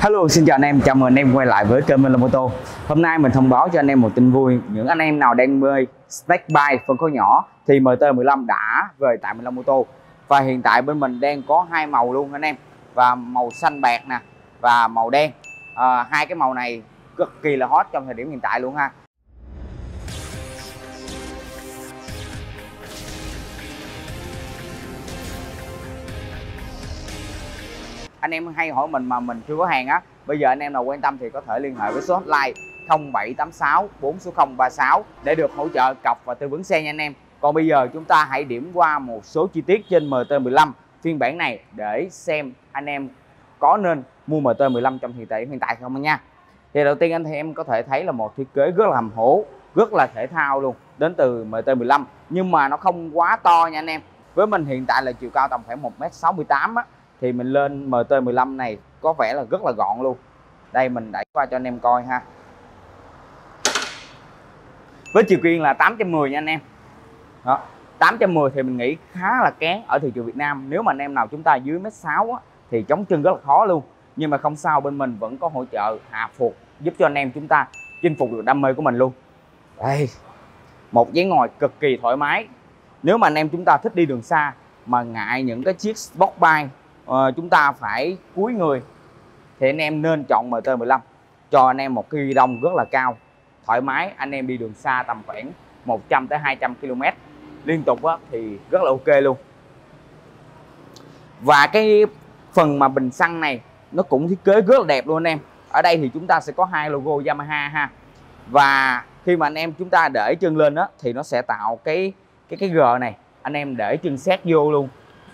Hello xin chào anh em, chào mừng anh em quay lại với kênh Minh Long Moto Hôm nay mình thông báo cho anh em một tin vui. Những anh em nào đang mê Snake Bike phân khối nhỏ Thì MT15 đã về tại Minh Long Moto Và hiện tại bên mình đang có hai màu luôn anh em. Và màu xanh bạc nè Và màu đen. À, Hai cái màu này cực kỳ là hot trong thời điểm hiện tại luôn ha. Anh em hay hỏi mình mà mình chưa có hàng á, bây giờ anh em nào quan tâm thì có thể liên hệ với số hotline 0786 46036 để được hỗ trợ cọc và tư vấn xe nha anh em. Còn bây giờ chúng ta hãy điểm qua một số chi tiết trên MT15 phiên bản này để xem anh em có nên mua MT15 trong hiện tại hiện tại không nha. Thì đầu tiên anh thì em có thể thấy là một thiết kế rất là hầm hố rất là thể thao luôn, đến từ MT15 nhưng mà nó không quá to nha anh em. Với mình hiện tại là chiều cao tầm khoảng 1m68 á thì mình lên MT15 này có vẻ là rất là gọn luôn. Đây mình đẩy qua cho anh em coi ha. Với chiều kiên là 810 nha anh em. Đó 810 thì mình nghĩ khá là kén ở thị trường Việt Nam. Nếu mà anh em nào chúng ta dưới mét 6 á, thì chống chân rất là khó luôn. Nhưng mà không sao bên mình vẫn có hỗ trợ hạ phục giúp cho anh em chúng ta chinh phục được đam mê của mình luôn. Đây một ghế ngồi cực kỳ thoải mái. Nếu mà anh em chúng ta thích đi đường xa mà ngại những cái chiếc sport bike uh, chúng ta phải cúi người. Thì anh em nên chọn MT15 cho anh em một cái ghi đông rất là cao. Thoải mái anh em đi đường xa tầm khoảng 100 tới 200 km liên tục á, thì rất là ok luôn. Và cái phần mà bình xăng này nó cũng thiết kế rất là đẹp luôn anh em. Ở đây thì chúng ta sẽ có hai logo Yamaha ha. Và khi mà anh em chúng ta để chân lên đó thì nó sẽ tạo cái cái cái G này. Anh em để chân xét vô luôn.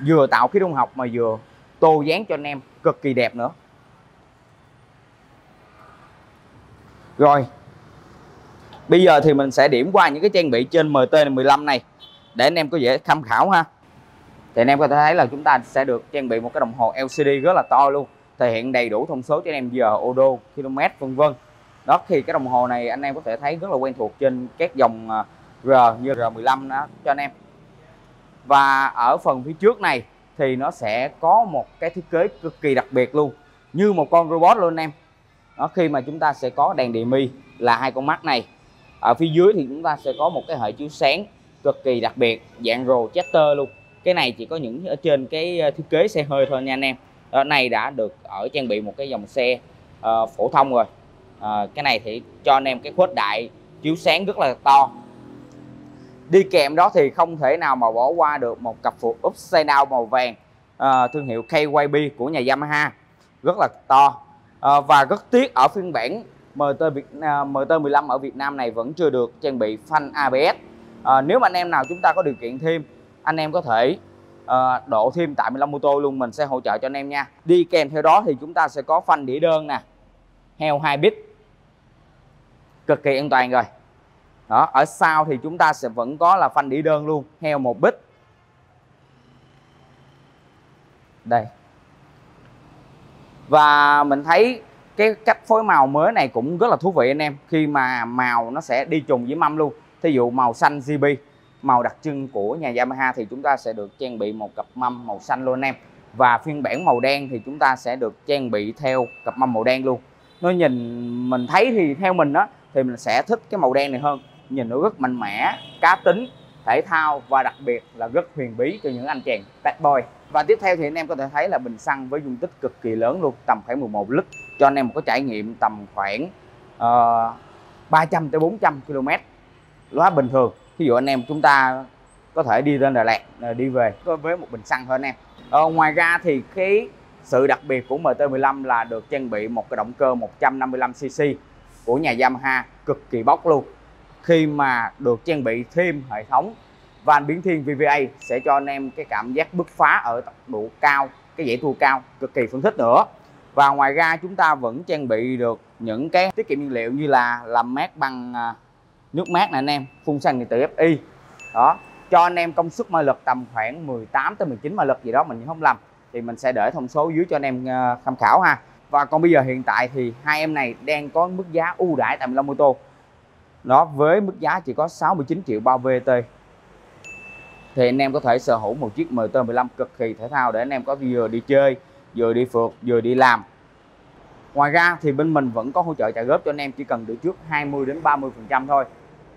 Vừa tạo khí đông học mà vừa tô dáng cho anh em, cực kỳ đẹp nữa. Rồi, bây giờ thì mình sẽ điểm qua những cái trang bị trên MT15 này để anh em có dễ tham khảo ha. Thì anh em có thể thấy là chúng ta sẽ được trang bị một cái đồng hồ LCD rất là to luôn, thể hiện đầy đủ thông số cho anh em giờ ô đô km, vân vân. Đó, thì cái đồng hồ này anh em có thể thấy rất là quen thuộc trên các dòng à, R như R15 đó, cho anh em. Và ở phần phía trước này thì nó sẽ có một cái thiết kế cực kỳ đặc biệt luôn như một con robot luôn anh em. Đó khi mà chúng ta sẽ có đèn đề mi là hai con mắt này. Ở phía dưới thì chúng ta sẽ có một cái hệ chiếu sáng cực kỳ đặc biệt dạng projector luôn. Cái này chỉ có những ở trên cái ờ, thiết kế xe hơi thôi nha anh em. Đó này đã được ở trang bị một cái dòng xe uh, phổ thông rồi. Uh, cái này thì cho anh em cái khuếch đại chiếu sáng rất là to đi kèm đó thì không thể nào mà bỏ qua được một cặp phụ upside down màu vàng à, thương hiệu KYB của nhà Yamaha. Rất là to à, và rất tiếc ở phiên bản MT Việt ờ, à, MT15 ở Việt Nam này vẫn chưa được trang bị phanh ABS à, nếu mà anh em nào chúng ta có điều kiện thêm anh em có thể à, độ thêm tại 15 mô tô luôn mình sẽ hỗ trợ cho anh em nha. Đi kèm theo đó thì chúng ta sẽ có phanh đĩa đơn nè heo 2 bit cực kỳ an toàn rồi đó, ở sau thì chúng ta sẽ vẫn có là phanh đĩa đơn luôn, heo một bít đây. Và mình thấy cái cách phối màu mới này cũng rất là thú vị anh em. Khi mà màu nó sẽ đi trùng với mâm luôn. Thí dụ màu xanh GB màu đặc trưng của nhà Yamaha thì chúng ta sẽ được trang bị một cặp mâm màu xanh luôn anh em. Và phiên bản màu đen thì chúng ta sẽ được trang bị theo cặp mâm màu đen luôn. Nó nhìn mình thấy thì theo mình đó thì mình sẽ thích cái màu đen này hơn nhìn nó rất mạnh mẽ cá tính thể thao và đặc biệt là rất huyền bí cho những anh chàng bad boy. Và tiếp theo thì anh em có thể thấy là bình xăng với dung tích cực kỳ lớn luôn tầm khoảng 11 lít cho anh em một cái trải nghiệm tầm khoảng ờ, uh, 300 tới 400 km quá bình thường ví dụ anh em chúng ta có thể đi lên Đà Lạt ờ, đi về với một bình xăng thôi anh em. Ờ, ngoài ra thì cái sự đặc biệt của MT15 là được trang bị một cái động cơ 155cc của nhà Yamaha cực kỳ bốc luôn khi mà được trang bị thêm hệ thống van biến thiên VVA sẽ cho anh em cái cảm giác bứt phá ở tốc độ cao, cái dãy tua cao cực kỳ phân thích nữa. Và ngoài ra chúng ta vẫn trang bị được những cái tiết kiệm nhiên liệu như là làm mát bằng à, nước mát nè anh em, phun xăng điện tử FI đó, cho anh em công suất ma lực tầm khoảng 18 tới 19 ma lực gì đó mình không lầm thì mình sẽ để thông số dưới cho anh em à, tham khảo ha. Và còn bây giờ hiện tại thì hai em này đang có mức giá ưu đãi tại Long Mô Tô nó với mức giá chỉ có 69 triệu bao VT thì anh em có thể sở hữu một chiếc MT15 cực kỳ thể thao để anh em có vừa đi chơi, vừa đi phượt, vừa đi làm. Ngoài ra thì bên mình vẫn có hỗ trợ trả góp cho anh em, chỉ cần đưa trước 20 đến 30 phần trăm thôi.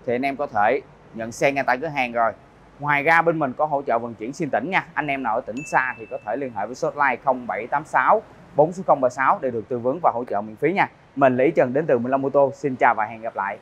Thì anh em có thể nhận xe ngay tại cửa hàng rồi. Ngoài ra bên mình có hỗ trợ vận chuyển xuyên tỉnh nha. Anh em nào ở tỉnh xa thì có thể liên hệ với số hotline 0786 46036 để được tư vấn và hỗ trợ miễn phí nha. Mình Lý Trần, đến từ 15 Mô Tô. Xin chào và hẹn gặp lại.